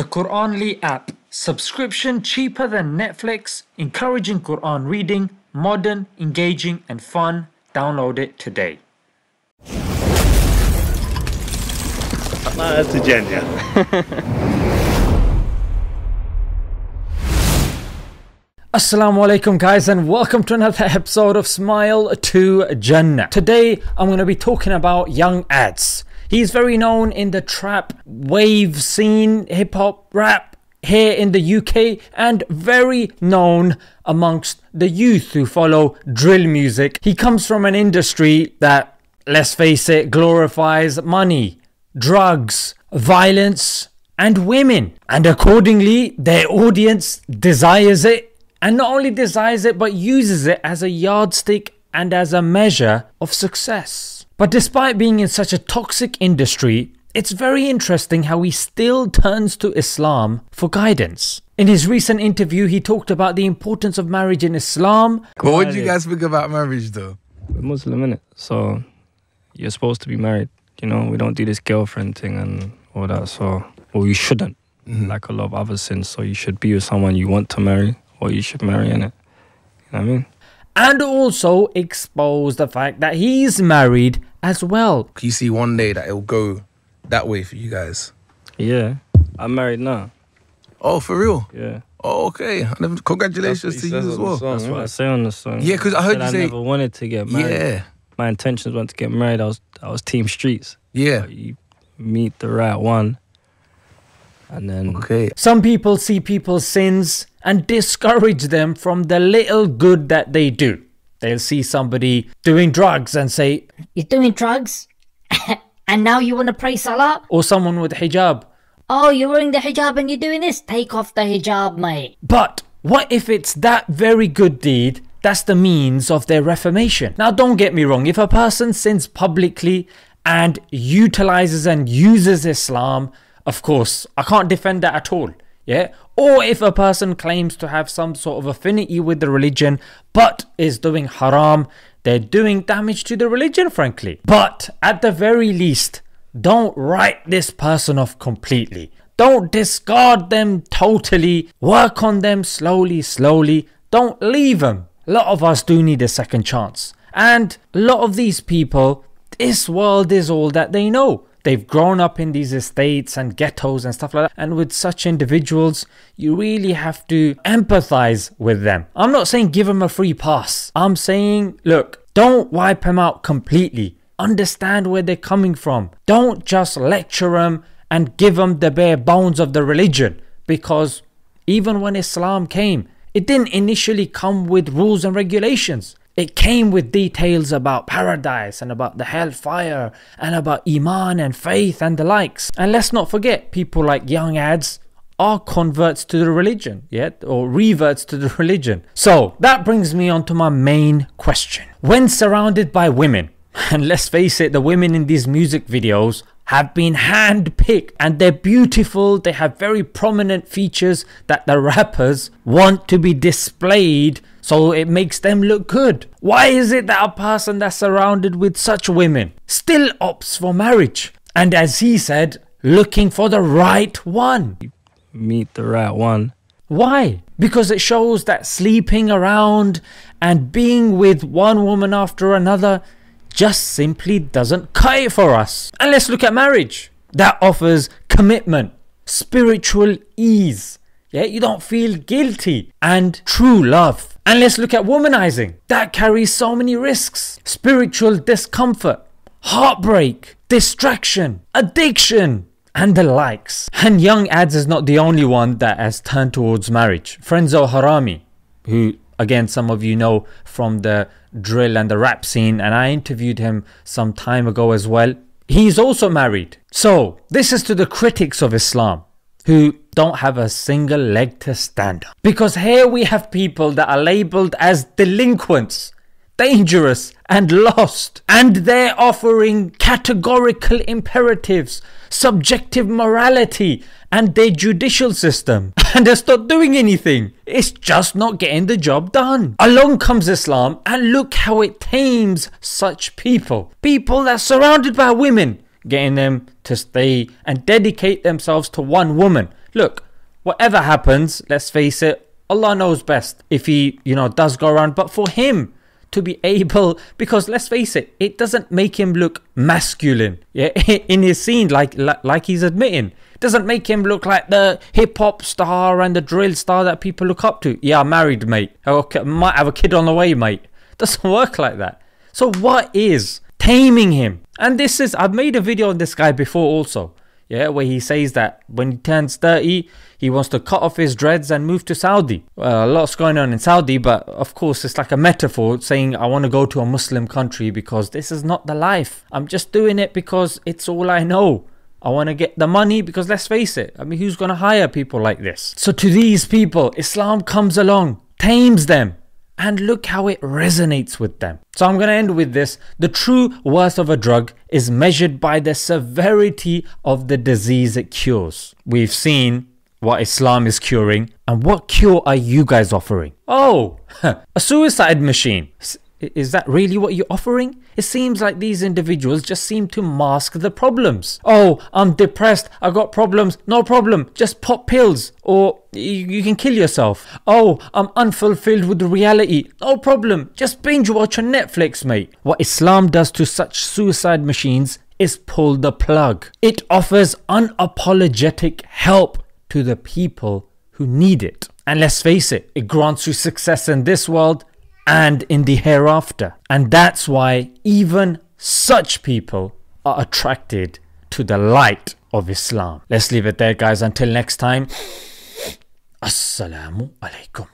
The Quranly app. Subscription cheaper than Netflix, encouraging Quran reading, modern, engaging, and fun. Download it today. That's a gen, yeah. Assalamu alaikum guys and welcome to another episode of Smile to Jannah. Today I'm going to be talking about Young Adz. He's very known in the trap wave scene, hip hop, rap here in the UK and very known amongst the youth who follow drill music. He comes from an industry that, let's face it, glorifies money, drugs, violence, and women. And accordingly, their audience desires it and not only desires it but uses it as a yardstick and as a measure of success. But despite being in such a toxic industry, it's very interesting how he still turns to Islam for guidance. In his recent interview, he talked about the importance of marriage in Islam. But what do you guys think about marriage though? We're Muslim, innit? So you're supposed to be married. You know, we don't do this girlfriend thing and all that. So, or you shouldn't, mm-hmm. like a lot of other sins. So you should be with someone you want to marry or you should marry, innit? You know what I mean? And also expose the fact that he's married as well. Can you see one day that it'll go that way for you guys? Yeah. I'm married now. Oh, for real? Yeah. Oh, okay. And Congratulations to you as well. That's what I say on the song. Yeah, 'cause I heard said you say- I never wanted to get married. Yeah, My intentions weren't to get married. I was I was team streets. yeah. But you meet the right one, and then Okay. Some people see people's sins and discourage them from the little good that they do. They'll see somebody doing drugs and say, You're doing drugs? and now you want to pray salah? or someone with hijab, Oh, you're wearing the hijab and you're doing this? Take off the hijab, mate. But what if it's that very good deed that's the means of their reformation? Now, don't get me wrong, if a person sins publicly and utilizes and uses Islam, of course, I can't defend that at all. Yeah? Or if a person claims to have some sort of affinity with the religion but is doing haram, they're doing damage to the religion, frankly. But at the very least, don't write this person off completely. Don't discard them totally. Work on them slowly, slowly. Don't leave them. A lot of us do need a second chance. And a lot of these people, this world is all that they know. They've grown up in these estates and ghettos and stuff like that. And with such individuals, you really have to empathize with them. I'm not saying give them a free pass. I'm saying, look, don't wipe them out completely. Understand where they're coming from. Don't just lecture them and give them the bare bones of the religion. Because even when Islam came, it didn't initially come with rules and regulations. It came with details about paradise and about the hellfire and about Iman and faith and the likes. And let's not forget, people like Young Adz are converts to the religion, yeah, or reverts to the religion. So that brings me on to my main question. When surrounded by women, and let's face it, the women in these music videos have been handpicked and they're beautiful. They have very prominent features that the rappers want to be displayed so it makes them look good. Why is it that a person that's surrounded with such women still opts for marriage? And as he said, looking for the right one. meet the right one. Why? Because it shows that sleeping around and being with one woman after another just simply doesn't cut it for us. And let's look at marriage. That offers commitment, spiritual ease. Yeah, you don't feel guilty and true love. And let's look at womanizing. That carries so many risks spiritual discomfort, heartbreak, distraction, addiction, and the likes. And Young Adz is not the only one that has turned towards marriage. Frenzo Harami, who again some of you know from the drill and the rap scene, and I interviewed him some time ago as well. He's also married. So, this is to the critics of Islam who don't have a single leg to stand on. Because here we have people that are labeled as delinquents, dangerous, and lost. And they're offering categorical imperatives, subjective morality, and their judicial system. And it's not doing anything. It's just not getting the job done. Along comes Islam, and look how it tames such people. People that are surrounded by women, getting them to stay and dedicate themselves to one woman look, whatever happens, let's face it, Allah knows best if he, you know, does go around. But for him to be able, because let's face it, it doesn't make him look masculine. Yeah, in his scene, like like, he's admitting, it doesn't make him look like the hip hop star and the drill star that people look up to. Yeah, I'm married, mate. Oh, okay, might have a kid on the way, mate. Doesn't work like that. So what is taming him? And this is I've made a video on this guy before also yeah, where he says that when he turns 30, he wants to cut off his dreads and move to Saudi. Well, a lot's going on in Saudi, but of course, it's like a metaphor saying, I want to go to a Muslim country because this is not the life. I'm just doing it because it's all I know. I want to get the money because let's face it, I mean, who's going to hire people like this? So, to these people, Islam comes along, tames them, and look how it resonates with them. So I'm going to end with this. The true worth of a drug is measured by the severity of the disease it cures. We've seen what Islam is curing, and what cure are you guys offering? Oh, a suicide machine. Is that really what you're offering? It seems like these individuals just seem to mask the problems. Oh, I'm depressed. I got problems. No problem. Just pop pills or you, can kill yourself. Oh, I'm unfulfilled with the reality. No problem. Just binge watch on Netflix, mate. What Islam does to such suicide machines is pull the plug. It offers unapologetic help to the people who need it. And let's face it, it grants you success in this world and in the hereafter. And that's why even such people are attracted to the light of Islam. Let's leave it there, guys. Until next time, Assalamu alaikum.